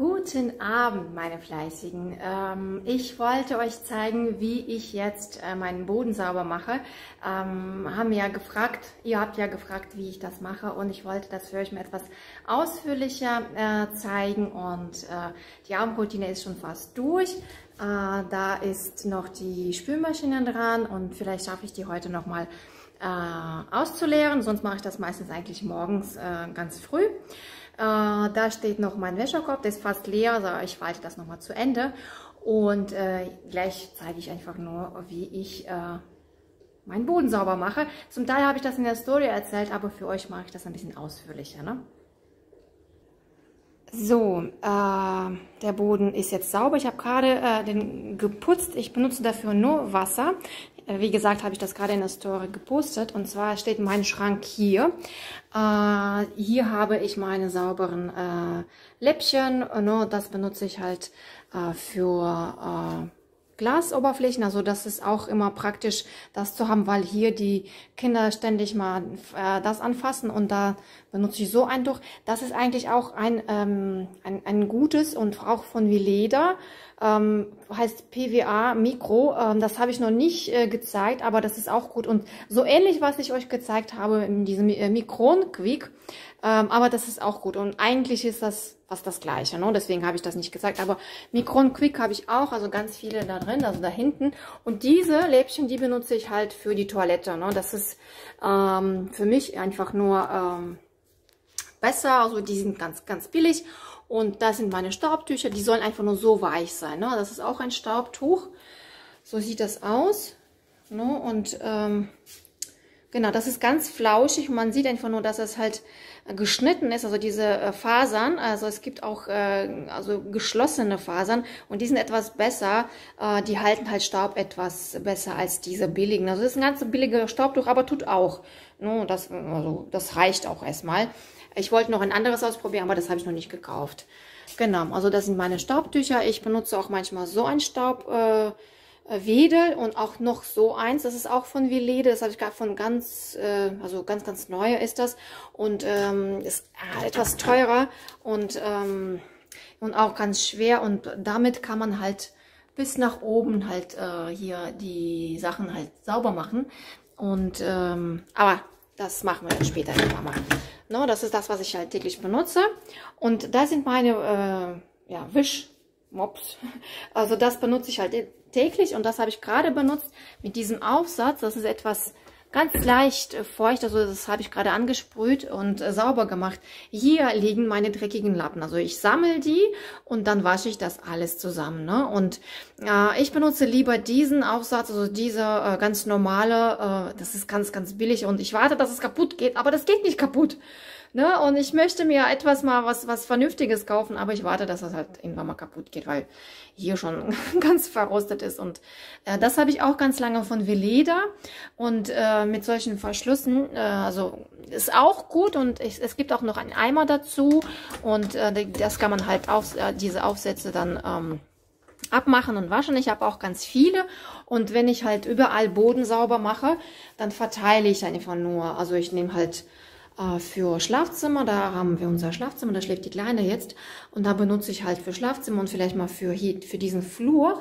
Guten Abend, meine Fleißigen. Ähm, ich wollte euch zeigen, wie ich jetzt äh, meinen Boden sauber mache. Ähm, haben ja gefragt, ihr habt ja gefragt, wie ich das mache und ich wollte das für euch mal etwas ausführlicher äh, zeigen und äh, die Abendroutine ist schon fast durch. Äh, da ist noch die Spülmaschine dran und vielleicht schaffe ich die heute noch mal äh, auszuleeren, sonst mache ich das meistens eigentlich morgens äh, ganz früh. Äh, da steht noch mein Wäschekorb, der ist fast leer, also ich falte das nochmal zu Ende. Und äh, gleich zeige ich einfach nur, wie ich äh, meinen Boden sauber mache. Zum Teil habe ich das in der Story erzählt, aber für euch mache ich das ein bisschen ausführlicher. Ne? So, äh, der Boden ist jetzt sauber. Ich habe gerade äh, den geputzt. Ich benutze dafür nur Wasser. Äh, wie gesagt, habe ich das gerade in der Story gepostet. Und zwar steht mein Schrank hier. Äh, hier habe ich meine sauberen äh, Läppchen. Nur das benutze ich halt äh, für äh, Glasoberflächen. Also das ist auch immer praktisch, das zu haben, weil hier die Kinder ständig mal äh, das anfassen und da benutze ich so ein Tuch. Das ist eigentlich auch ein, ähm, ein, ein gutes und auch von Vileda ähm, heißt PWA Mikro. Ähm, das habe ich noch nicht äh, gezeigt, aber das ist auch gut. Und so ähnlich, was ich euch gezeigt habe in diesem äh, Mikron Quick. Ähm, aber das ist auch gut. Und eigentlich ist das fast das gleiche. Ne? Deswegen habe ich das nicht gezeigt. Aber Mikron Quick habe ich auch, also ganz viele da drin, also da hinten. Und diese Läppchen, die benutze ich halt für die Toilette. Ne? Das ist ähm, für mich einfach nur ähm, besser. Also die sind ganz, ganz billig. Und das sind meine Staubtücher. Die sollen einfach nur so weich sein. Ne? Das ist auch ein Staubtuch. So sieht das aus. Ne? Und ähm, genau, das ist ganz flauschig. Und man sieht einfach nur, dass es halt geschnitten ist. Also diese äh, Fasern. Also es gibt auch äh, also geschlossene Fasern. Und die sind etwas besser. Äh, die halten halt Staub etwas besser als diese billigen. Also das ist ein ganz billiger Staubtuch, aber tut auch. Ne? Das, also, das reicht auch erstmal. Ich wollte noch ein anderes ausprobieren, aber das habe ich noch nicht gekauft. Genau, also das sind meine Staubtücher. Ich benutze auch manchmal so ein Staubwedel äh, und auch noch so eins. Das ist auch von Velede. Das habe ich gerade von ganz, äh, also ganz, ganz neu ist das. Und ähm, ist äh, etwas teurer und, ähm, und auch ganz schwer. Und damit kann man halt bis nach oben halt äh, hier die Sachen halt sauber machen. Und ähm, aber das machen wir dann später immer mal. No, das ist das, was ich halt täglich benutze. Und da sind meine äh, ja, Wischmops. Also das benutze ich halt täglich und das habe ich gerade benutzt mit diesem Aufsatz. Das ist etwas ganz leicht äh, feucht, also das habe ich gerade angesprüht und äh, sauber gemacht. Hier liegen meine dreckigen Lappen, also ich sammle die und dann wasche ich das alles zusammen. Ne? Und äh, ich benutze lieber diesen Aufsatz, also dieser äh, ganz normale, äh, das ist ganz, ganz billig und ich warte, dass es kaputt geht, aber das geht nicht kaputt. Ne? Und ich möchte mir etwas mal was, was Vernünftiges kaufen, aber ich warte, dass das halt irgendwann mal kaputt geht, weil hier schon ganz verrostet ist. Und äh, das habe ich auch ganz lange von Veleda und äh, mit solchen Verschlüssen, äh, also ist auch gut und ich, es gibt auch noch einen Eimer dazu und äh, das kann man halt auf, äh, diese Aufsätze dann ähm, abmachen und waschen. Ich habe auch ganz viele und wenn ich halt überall Boden sauber mache, dann verteile ich einfach nur. Also ich nehme halt äh, für Schlafzimmer. Da haben wir unser Schlafzimmer, da schläft die Kleine jetzt. Und da benutze ich halt für Schlafzimmer und vielleicht mal für, für diesen Flur.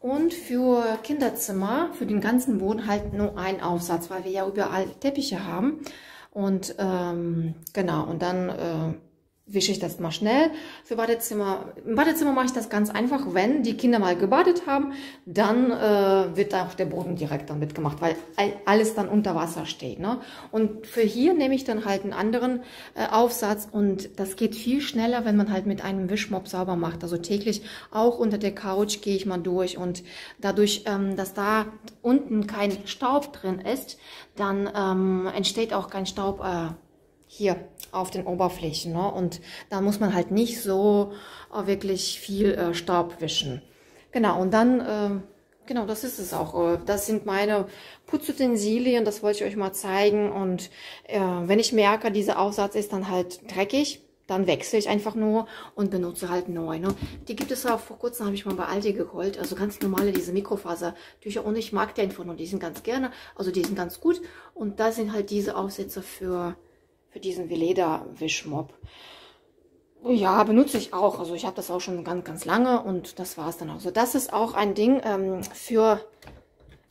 Und für Kinderzimmer, für den ganzen Boden halt nur ein Aufsatz, weil wir ja überall Teppiche haben. Und ähm, genau, und dann äh, wische ich das mal schnell. Für Badezimmer, im Badezimmer mache ich das ganz einfach, wenn die Kinder mal gebadet haben, dann äh, wird auch der Boden direkt dann mitgemacht, weil alles dann unter Wasser steht. Ne? Und für hier nehme ich dann halt einen anderen äh, Aufsatz und das geht viel schneller, wenn man halt mit einem Wischmopp sauber macht. Also täglich auch unter der Couch gehe ich mal durch und dadurch, ähm, dass da unten kein Staub drin ist, dann ähm, entsteht auch kein Staub äh, hier auf den Oberflächen. Ne? Und da muss man halt nicht so äh, wirklich viel äh, Staub wischen. Genau, und dann, äh, genau, das ist es auch. Äh, das sind meine Putzutensilien, das wollte ich euch mal zeigen. Und äh, wenn ich merke, dieser Aufsatz ist dann halt dreckig, dann wechsle ich einfach nur und benutze halt neu. Ne? Die gibt es auch, vor kurzem habe ich mal bei Aldi geholt, also ganz normale, diese Mikrofasertücher und ich mag die einfach nur, die sind ganz gerne, also die sind ganz gut und da sind halt diese Aufsätze für für diesen Veleda Wischmopp. Ja, benutze ich auch. Also ich habe das auch schon ganz, ganz lange und das war es dann auch so. Das ist auch ein Ding ähm, für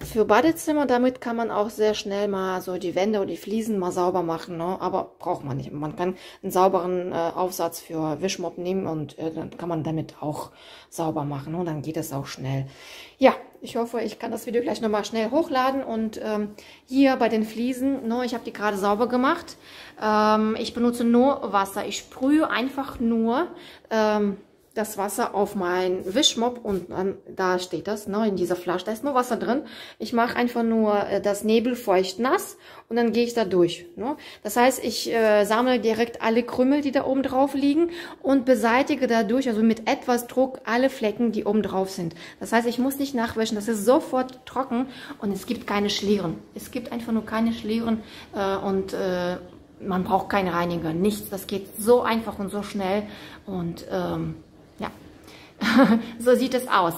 für Badezimmer, damit kann man auch sehr schnell mal so die Wände oder die Fliesen mal sauber machen, ne? aber braucht man nicht. Man kann einen sauberen äh, Aufsatz für Wischmopp nehmen und äh, dann kann man damit auch sauber machen und ne? dann geht es auch schnell. Ja, ich hoffe, ich kann das Video gleich nochmal schnell hochladen und ähm, hier bei den Fliesen, ne, ich habe die gerade sauber gemacht. Ähm, ich benutze nur Wasser. Ich sprühe einfach nur ähm, das Wasser auf mein Wischmopp und dann, da steht das, ne, in dieser Flasche, da ist nur Wasser drin. Ich mache einfach nur äh, das Nebel feucht nass und dann gehe ich da durch. Ne? Das heißt, ich äh, sammle direkt alle Krümel, die da oben drauf liegen und beseitige dadurch, also mit etwas Druck, alle Flecken, die oben drauf sind. Das heißt, ich muss nicht nachwischen, das ist sofort trocken und es gibt keine Schlieren. Es gibt einfach nur keine Schlieren äh, und äh, man braucht keine Reiniger, nichts. Das geht so einfach und so schnell und ähm, so sieht es aus.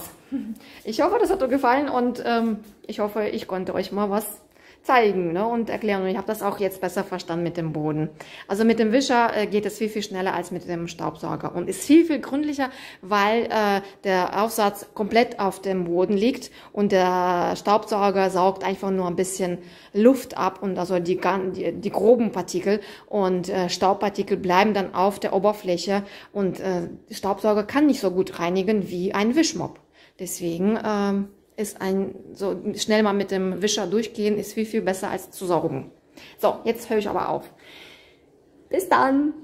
Ich hoffe, das hat euch gefallen und ähm, ich hoffe, ich konnte euch mal was zeigen ne, und erklären. Und ich habe das auch jetzt besser verstanden mit dem Boden. Also mit dem Wischer äh, geht es viel, viel schneller als mit dem Staubsauger und ist viel, viel gründlicher, weil äh, der Aufsatz komplett auf dem Boden liegt und der Staubsauger saugt einfach nur ein bisschen Luft ab und also die, die, die groben Partikel und äh, Staubpartikel bleiben dann auf der Oberfläche und äh, Staubsauger kann nicht so gut reinigen wie ein Wischmopp. Deswegen ähm, ist ein, so schnell mal mit dem Wischer durchgehen, ist viel, viel besser als zu saugen. So, jetzt höre ich aber auf. Bis dann!